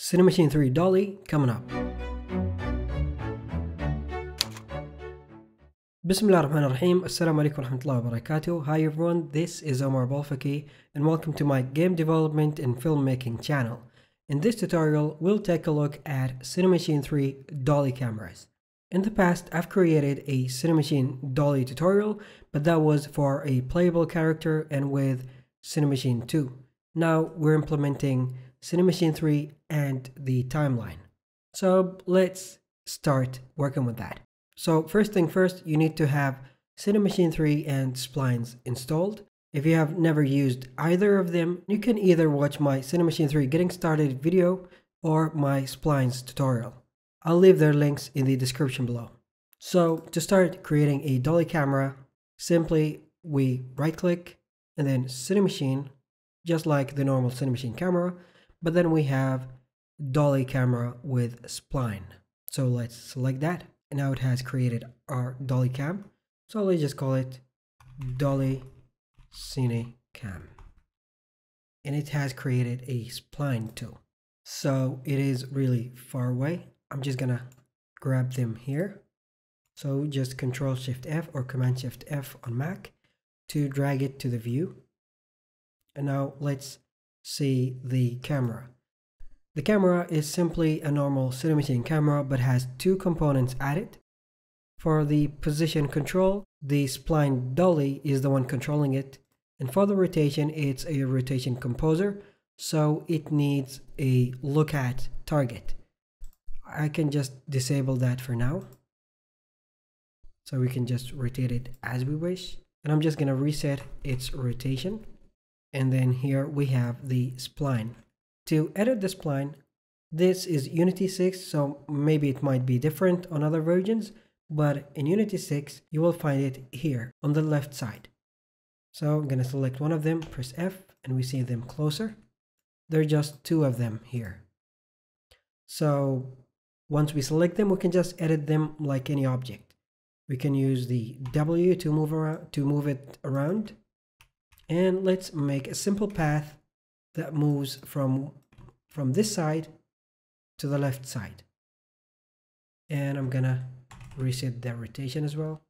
Cinemachine 3 Dolly coming up. Bismillah ar-Rahman ar-Rahim. Assalamu alaikum warahmatullahi wabarakatuh. Hi everyone, this is Omar Balfaqih and welcome to my game development and filmmaking channel. In this tutorial, we'll take a look at Cinemachine 3 Dolly cameras. In the past, I've created a Cinemachine Dolly tutorial, but that was for a playable character and with Cinemachine 2. Now we're implementing Cinemachine 3 and the timeline. So let's start working with that. So first thing first, you need to have Cinemachine 3 and Splines installed. If you have never used either of them, you can either watch my Cinemachine 3 getting started video or my Splines tutorial. I'll leave their links in the description below. So to start creating a dolly camera, simply we right click and then Cinemachine, just like the normal Cinemachine camera, but then we have dolly camera with spline. So let's select that. And now it has created our dolly cam. So let's just call it dolly cine cam. And it has created a spline too. So it is really far away. I'm just gonna grab them here. So just Control Shift F or Command Shift F on Mac to drag it to the view. And now let's see the camera. The camera is simply a normal Cinemachine camera but has two components added. For the position control, the spline dolly is the one controlling it. And for the rotation, it's a rotation composer, so it needs a look at target. I can just disable that for now. So we can just rotate it as we wish. And I'm just going to reset its rotation. And then here we have the spline. To edit the spline, this is Unity 6, so maybe it might be different on other versions, but in Unity 6, you will find it here on the left side. So I'm going to select one of them, press F, and we see them closer. There are just two of them here. So once we select them, we can just edit them like any object. We can use the W to move around to move it around. And let's make a simple path that moves from from this side to the left side. And I'm gonna reset the rotation as well.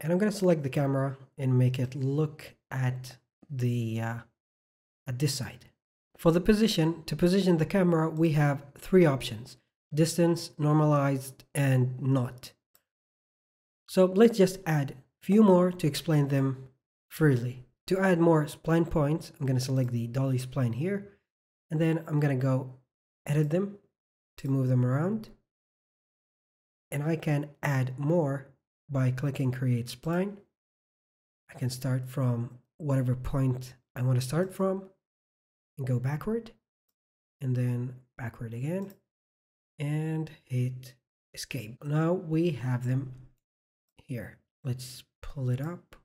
And I'm gonna select the camera and make it look at the uh, at this side. For the position, to position the camera, we have three options. Distance, normalized, and knot. So let's just add few more to explain them freely. To add more spline points, I'm going to select the dolly spline here, and then I'm going to go edit them to move them around. And I can add more by clicking create spline. I can start from whatever point I want to start from and go backward and then backward again and hit escape. Now we have them here. Let's pull it up.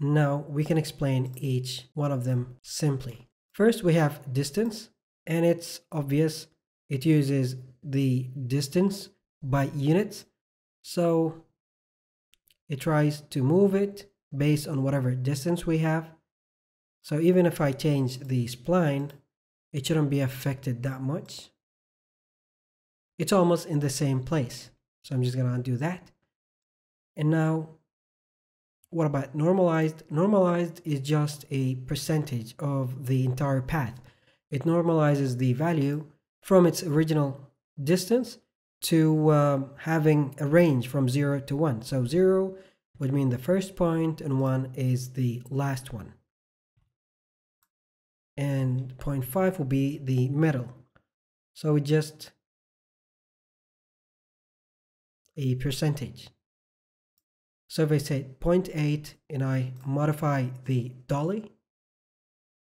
Now we can explain each one of them simply. First we have distance and it's obvious it uses the distance by units. So it tries to move it based on whatever distance we have. So even if I change the spline, it shouldn't be affected that much. It's almost in the same place. So I'm just going to undo that. And now, what about normalized? Normalized is just a percentage of the entire path. It normalizes the value from its original distance to um, having a range from 0 to 1. So 0 would mean the first point and 1 is the last one. And 0.5 will be the middle. So we just a percentage. So if I say 0.8 and I modify the dolly,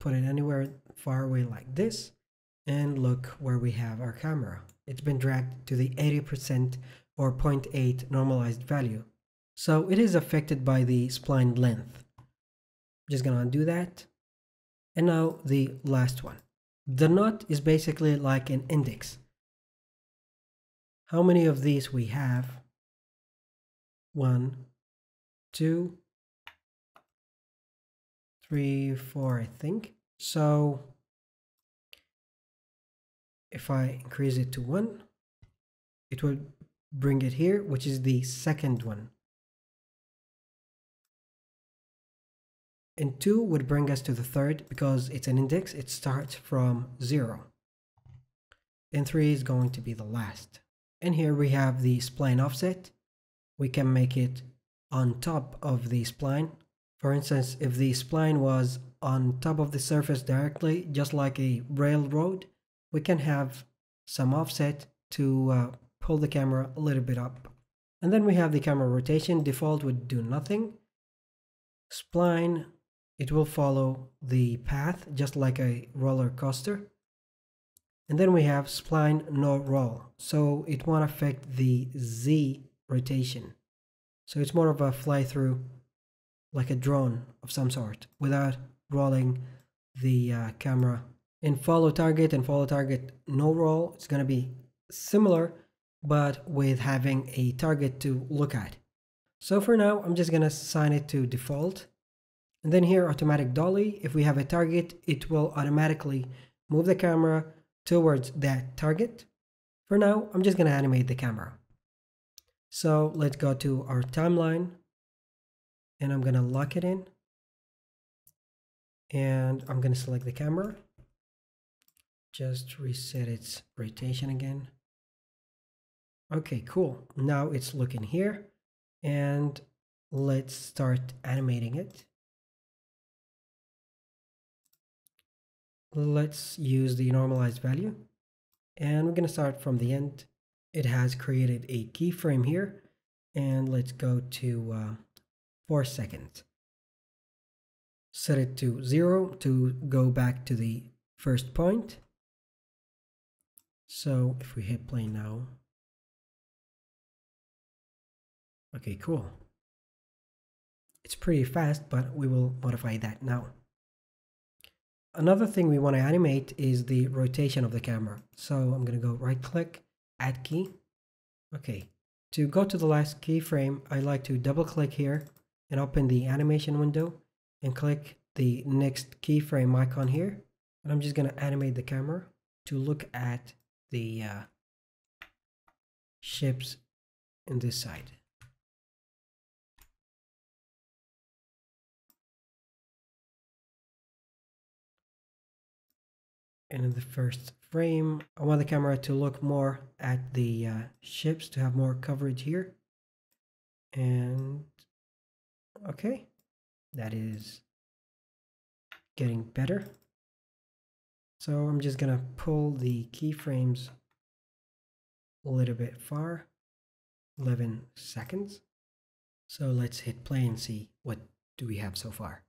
put it anywhere far away like this, and look where we have our camera. It's been dragged to the 80% or 0.8 normalized value. So it is affected by the spline length. Just gonna undo that. And now the last one. The knot is basically like an index. How many of these we have? One, two, three, four, I think. So if I increase it to one, it will bring it here, which is the second one. And 2 would bring us to the third because it's an index. It starts from 0. And 3 is going to be the last. And here we have the spline offset. We can make it on top of the spline. For instance, if the spline was on top of the surface directly, just like a railroad, we can have some offset to uh, pull the camera a little bit up. And then we have the camera rotation. Default would do nothing. Spline it will follow the path just like a roller coaster. And then we have spline no roll. So it won't affect the Z rotation. So it's more of a fly through like a drone of some sort without rolling the uh, camera. In follow target and follow target no roll, it's going to be similar, but with having a target to look at. So for now, I'm just going to assign it to default and then here, automatic dolly, if we have a target, it will automatically move the camera towards that target. For now, I'm just going to animate the camera. So let's go to our timeline and I'm going to lock it in. And I'm going to select the camera. Just reset its rotation again. Okay, cool. Now it's looking here and let's start animating it. Let's use the normalized value. And we're going to start from the end. It has created a keyframe here. And let's go to uh, four seconds. Set it to zero to go back to the first point. So if we hit play now. Okay cool. It's pretty fast but we will modify that now Another thing we want to animate is the rotation of the camera. So I'm going to go right click, add key. Okay, to go to the last keyframe, I like to double click here and open the animation window and click the next keyframe icon here. And I'm just going to animate the camera to look at the uh, ships in this side. And in the first frame. I want the camera to look more at the uh, ships to have more coverage here. And okay that is getting better. So I'm just gonna pull the keyframes a little bit far 11 seconds. So let's hit play and see what do we have so far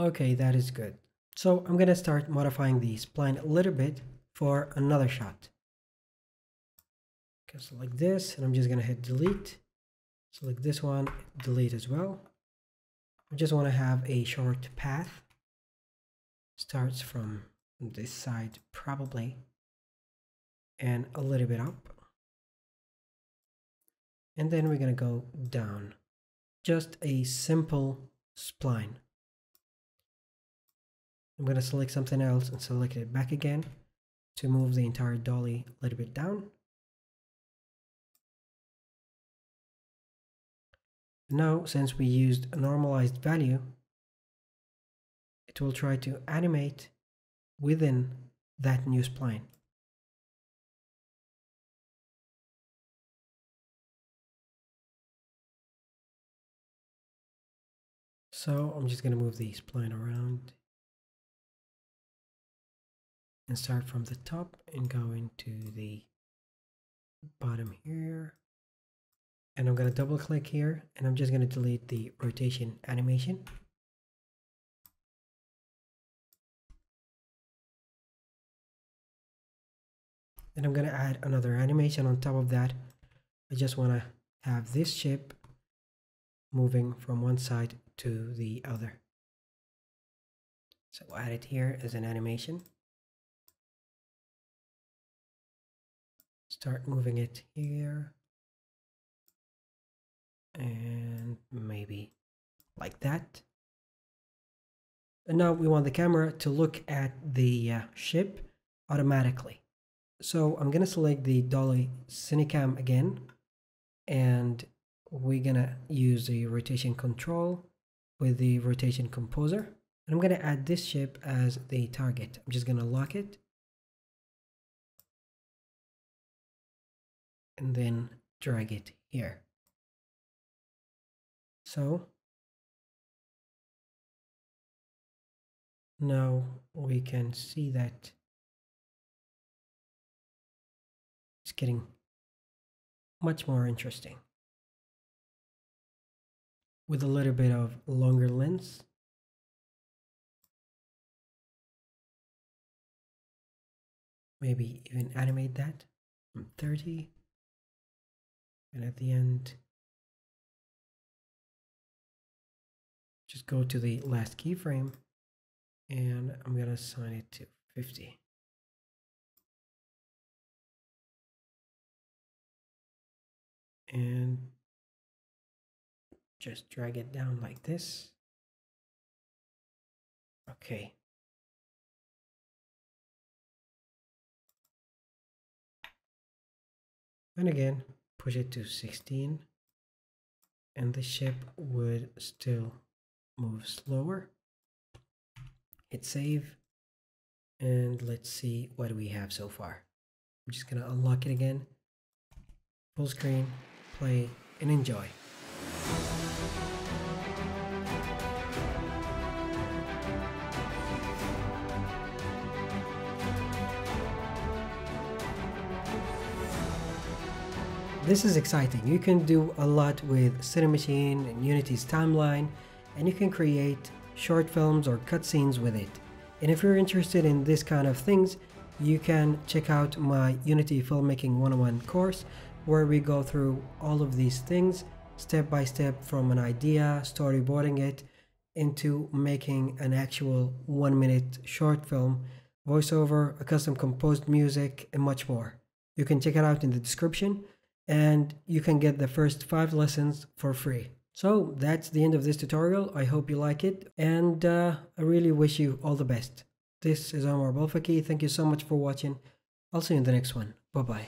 Okay, that is good. So I'm to start modifying the spline a little bit for another shot. Okay, like this, and I'm just to hit delete. Select this one, delete as well. I just want to have a short path. Starts from this side probably, and a little bit up. And then we're to go down. Just a simple spline. I'm going to select something else and select it back again to move the entire dolly a little bit down. Now, since we used a normalized value, it will try to animate within that new spline. So I'm just going to move the spline around and start from the top and go into the bottom here. And I'm going to double click here and I'm just going to delete the rotation animation. And I'm going to add another animation on top of that. I just want to have this ship moving from one side to the other. So add it here as an animation. Start moving it here. And maybe like that. And now we want the camera to look at the uh, ship automatically. So I'm going to select the Dolly Cinecam again. And we're going to use the rotation control with the rotation composer. And I'm going to add this ship as the target. I'm just going to lock it. And then drag it here. So now we can see that it's getting much more interesting. With a little bit of longer lens. Maybe even animate that from 30 and at the end just go to the last keyframe and I'm going to assign it to 50. And just drag it down like this. Okay. And again, push it to 16 and the ship would still move slower. Hit save and let's see what we have so far. I'm just gonna unlock it again. Full screen play and enjoy This is exciting. You can do a lot with Cinemachine and Unity's timeline, and you can create short films or cutscenes with it. And if you're interested in this kind of things, you can check out my Unity Filmmaking 101 course where we go through all of these things step by step from an idea, storyboarding it, into making an actual one minute short film, voiceover, a custom composed music, and much more. You can check it out in the description and you can get the first five lessons for free. So that's the end of this tutorial. I hope you like it and uh, I really wish you all the best. This is Omar Balfaqih. Thank you so much for watching. I'll see you in the next one. Bye bye.